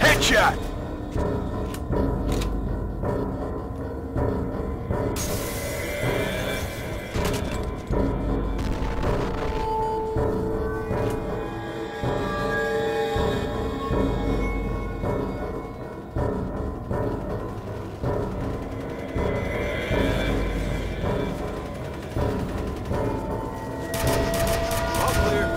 Headshot! All clear.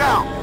out!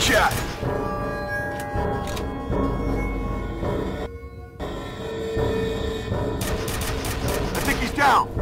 Shot. I think he's down.